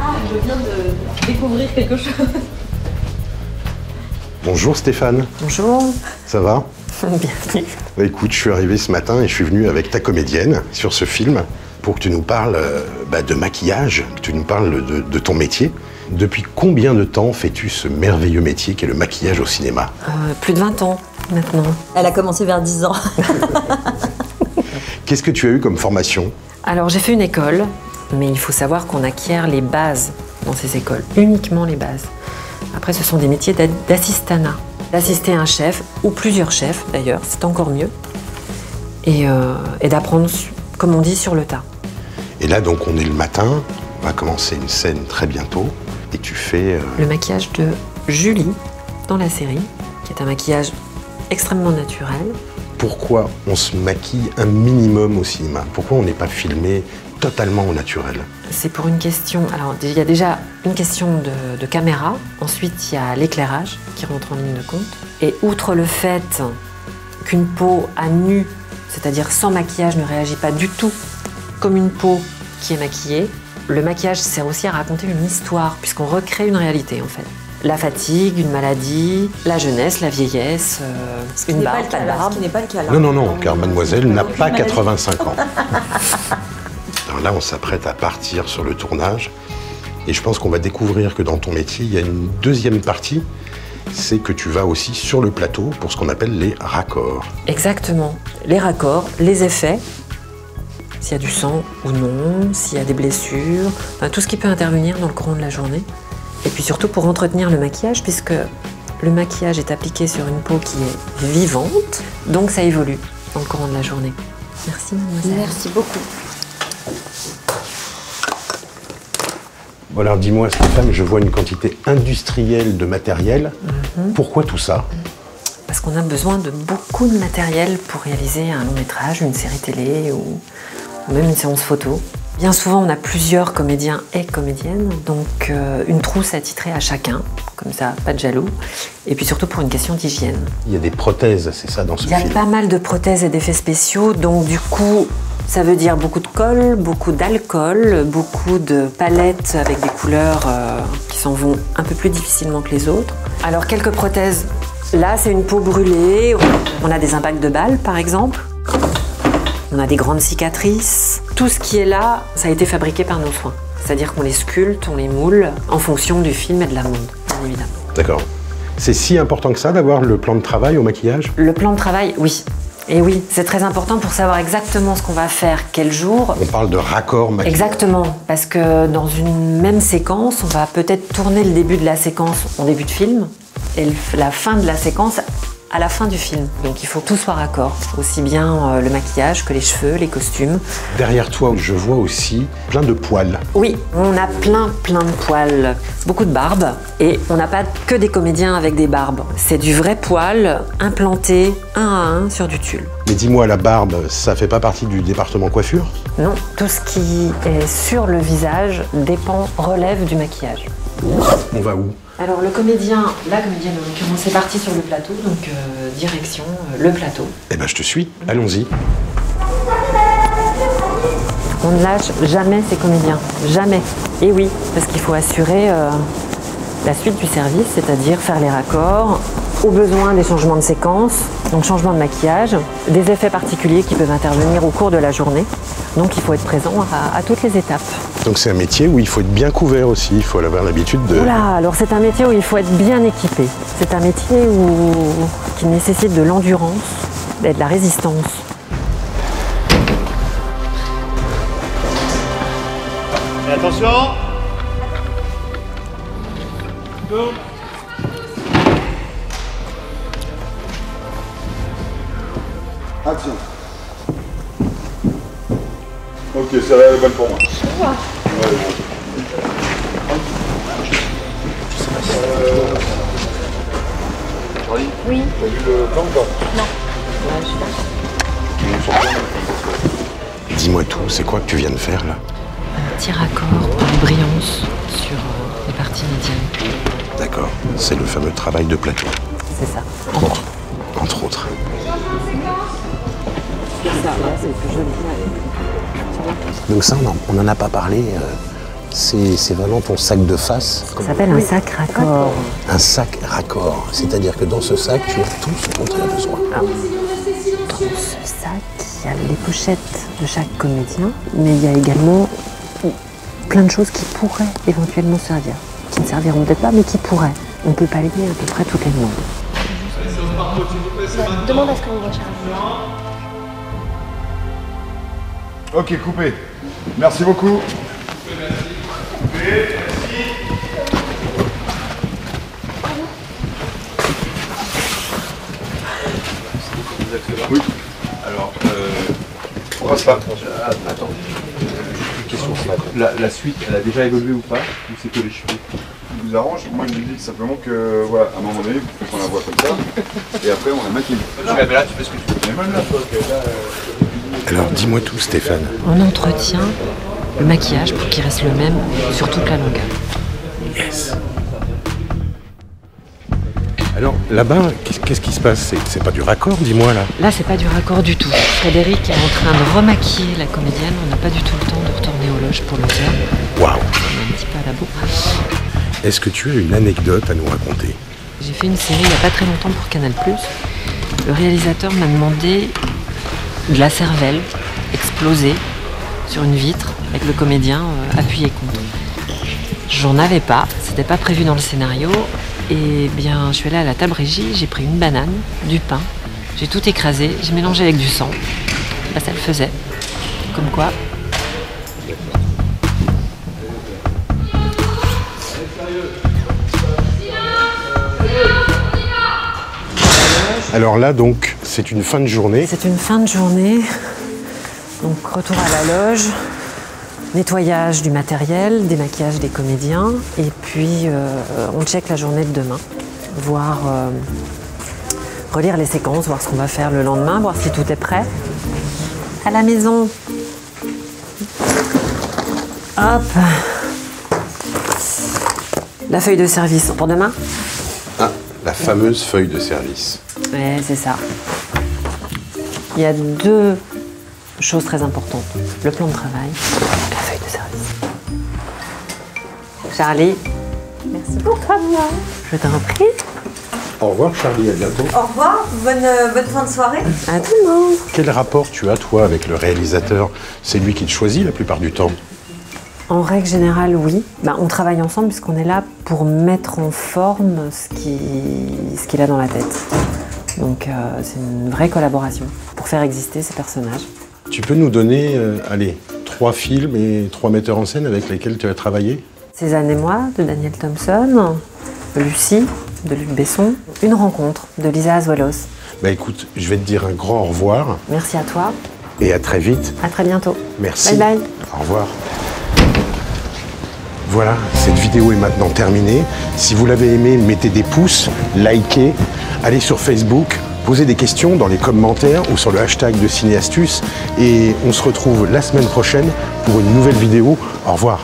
Ah, je viens de découvrir quelque chose. Bonjour Stéphane, Bonjour, ça va? Bienvenue. Bah, Écoute, je suis arrivé ce matin et je suis venu avec ta comédienne sur ce film pour que tu nous parles euh, bah, de maquillage, que tu nous parles de, de ton métier. Depuis combien de temps fais-tu ce merveilleux métier qu'est le maquillage au cinéma Euh, plus de 20 ans maintenant. Elle a commencé vers 10 ans. Qu'est-ce que tu as eu comme formation Alors j'ai fait une école, mais il faut savoir qu'on acquiert les bases dans ces écoles, uniquement les bases. Après, ce sont des métiers d'assistanat, d'assister un chef ou plusieurs chefs d'ailleurs, c'est encore mieux, et, euh, et d'apprendre, comme on dit, sur le tas. Et là, donc, on est le matin, on va commencer une scène très bientôt, et tu fais... euh, Le maquillage de Julie dans la série, qui est un maquillage extrêmement naturel, pourquoi on se maquille un minimum au cinéma? Pourquoi on n'est pas filmé totalement au naturel? C'est pour une question. Alors, il y a déjà une question de, de caméra. Ensuite, il y a l'éclairage qui rentre en ligne de compte. Et outre le fait qu'une peau à nu, c'est-à-dire sans maquillage, ne réagit pas du tout comme une peau qui est maquillée, le maquillage sert aussi à raconter une histoire, puisqu'on recrée une réalité en fait. La fatigue, une maladie, la jeunesse, la vieillesse, euh, Ce une n'est pas barbe, le pas cas de là, barbe. Ce qui n'est pas le cas là. Non, non, non, car mademoiselle n'a pas maladie. 85 ans. Alors là, on s'apprête à partir sur le tournage. Et je pense qu'on va découvrir que dans ton métier, il y a une deuxième partie. C'est que tu vas aussi sur le plateau pour ce qu'on appelle les raccords. Exactement. Les raccords, les effets, s'il y a du sang ou non, s'il y a des blessures, enfin, tout ce qui peut intervenir dans le courant de la journée. Et puis surtout pour entretenir le maquillage, puisque le maquillage est appliqué sur une peau qui est vivante, donc ça évolue dans le courant de la journée. Merci mademoiselle. Merci beaucoup. Bon alors dis-moi Stéphane, je vois une quantité industrielle de matériel. Pourquoi tout ça? Parce qu'on a besoin de beaucoup de matériel pour réaliser un long métrage, une série télé ou même une séance photo. Bien souvent, on a plusieurs comédiens et comédiennes, donc euh, une trousse attitrée à chacun, comme ça, pas de jaloux. Et puis surtout pour une question d'hygiène. Il y a des prothèses, c'est ça dans ce Il y a film pas mal de prothèses et d'effets spéciaux, donc du coup, ça veut dire beaucoup de colle, beaucoup d'alcool, beaucoup de palettes avec des couleurs euh, qui s'en vont un peu plus difficilement que les autres. Alors, quelques prothèses. Là, c'est une peau brûlée. On a des impacts de balles, par exemple. On a des grandes cicatrices. Tout ce qui est là, ça a été fabriqué par nos soins. C'est-à-dire qu'on les sculpte, on les moule en fonction du film et de la monde, bien évidemment. D'accord. C'est si important que ça d'avoir le plan de travail au maquillage? Le plan de travail, oui. Et oui, c'est très important pour savoir exactement ce qu'on va faire quel jour. On parle de raccord maquillage. Exactement, parce que dans une même séquence, on va peut-être tourner le début de la séquence en début de film et la fin de la séquence à la fin du film. Donc il faut que tout soit raccord, aussi bien euh, le maquillage que les cheveux, les costumes. Derrière toi, je vois aussi plein de poils. Oui, on a plein plein de poils, beaucoup de barbes et on n'a pas que des comédiens avec des barbes. C'est du vrai poil implanté un à un sur du tulle. Mais dis-moi, la barbe, ça fait pas partie du département coiffure? Non, tout ce qui est sur le visage dépend, relève du maquillage. On va où Alors le comédien, la comédienne en l'occurrence, est partie sur le plateau, donc euh, direction euh, le plateau. Eh ben, je te suis. Allons-y. On ne lâche jamais ces comédiens, jamais. Et oui, parce qu'il faut assurer euh, la suite du service, c'est-à-dire faire les raccords, au besoin des changements de séquence, donc changement de maquillage, des effets particuliers qui peuvent intervenir au cours de la journée. Donc il faut être présent à, à toutes les étapes. Donc c'est un métier où il faut être bien couvert aussi. Il faut avoir l'habitude de. Oula, alors c'est un métier où il faut être bien équipé. C'est un métier où, qui nécessite de l'endurance et de la résistance. Et attention Action. Ok, ça va, elle est bonne pour moi. Ouais, bon. Euh, Oui. T'as vu le plan ou pas? Dis-moi tout, c'est quoi que tu viens de faire là? Un petit raccord pour les brillances sur euh, les parties médianes. D'accord, c'est le fameux travail de plateau. C'est ça. Entre, entre autres. Ça, là, c'est le plus joli. Donc ça, on n'en a pas parlé. euh, c'est vraiment ton sac de face. Ça s'appelle un sac raccord. Un sac raccord. C'est-à-dire que dans ce sac, tu as tout ce dont tu as besoin. Dans ce sac, il y a les pochettes de chaque comédien, mais il y a également plein de choses qui pourraient éventuellement servir. Qui ne serviront peut-être pas, mais qui pourraient. On peut pallier à peu près toutes les demandes. Demande à ce qu'on recherche. Ok, coupé. Merci beaucoup. Oui. Alors, euh, On passe là. attends. La, la suite, elle a déjà évolué ou pas Ou c'est que les cheveux vous arrange Moi, je dis simplement que, voilà, à un moment donné, il faut qu'on la voit comme ça. Et après, on la maquille. Ouais, mais là, tu fais ce que tu veux. Mais même là, Alors dis-moi tout, Stéphane. On entretient le maquillage pour qu'il reste le même sur toute la longueur. Yes. Alors là-bas, qu'est- qu'est-ce qui se passe? C'est- pas du raccord, dis-moi là. Là, c'est pas du raccord du tout. Frédéric est en train de remaquiller la comédienne. On n'a pas du tout le temps de retourner aux loges pour le faire. Waouh un petit peu à la bourre. Est-ce que tu as une anecdote à nous raconter? J'ai fait une série il n'y a pas très longtemps pour Canal+. Le réalisateur m'a demandé de la cervelle explosée sur une vitre avec le comédien euh, appuyé contre. J'en avais pas, c'était pas prévu dans le scénario. Et bien, je suis allée à la table régie, j'ai pris une banane, du pain, j'ai tout écrasé, j'ai mélangé avec du sang. Bah, ça le faisait. Comme quoi, Alors là, donc, c'est une fin de journée. C'est une fin de journée. Donc retour à la loge, nettoyage du matériel, démaquillage des comédiens, et puis euh, on check la journée de demain, voir, euh, relire les séquences, voir ce qu'on va faire le lendemain, voir si tout est prêt. À la maison. Hop. La feuille de service pour demain la fameuse feuille de service. Ouais, c'est ça. Il y a deux choses très importantes. Le plan de travail, la feuille de service. Charlie, Merci pour toi, moi. je t'en prie. Au revoir Charlie, à bientôt. Au revoir, bonne, euh, bonne fin de soirée. À tout le monde. Quel rapport tu as, toi, avec le réalisateur? C'est lui qui te choisit la plupart du temps. En règle générale, oui. Ben, on travaille ensemble puisqu'on est là pour mettre en forme ce qu'il ce a dans la tête. Donc euh, c'est une vraie collaboration pour faire exister ces personnages. Tu peux nous donner, euh, allez, trois films et trois metteurs en scène avec lesquels tu as travaillé? Cézanne et moi de Daniel Thompson, Lucie de Luc Besson, Une rencontre de Lisa Azuelos. Bah écoute, je vais te dire un grand au revoir Merci à toi, et à très vite. à très bientôt. Merci. Bye bye. Au revoir. Voilà, cette vidéo est maintenant terminée. Si vous l'avez aimée, mettez des pouces, likez, allez sur Facebook, posez des questions dans les commentaires ou sur le hashtag de Cinéastus. Et on se retrouve la semaine prochaine pour une nouvelle vidéo. Au revoir.